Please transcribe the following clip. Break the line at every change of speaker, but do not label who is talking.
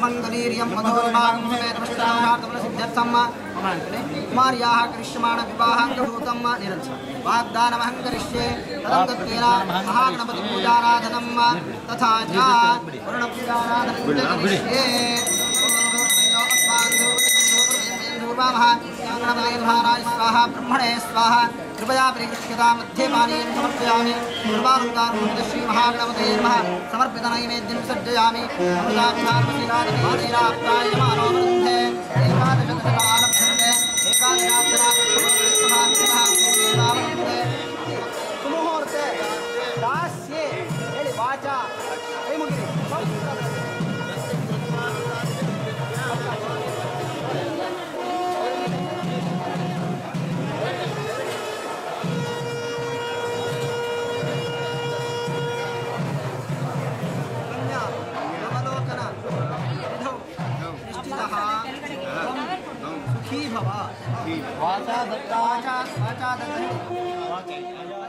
منگیوشن کمیام وغدہ مہا گھپتی پوزارا کپیا پریش منی سمپیاں شری محدید محنت سمرپنی سرجیاں ہوا؟ واچا دتا واچا واچا دتا واچا دتا۔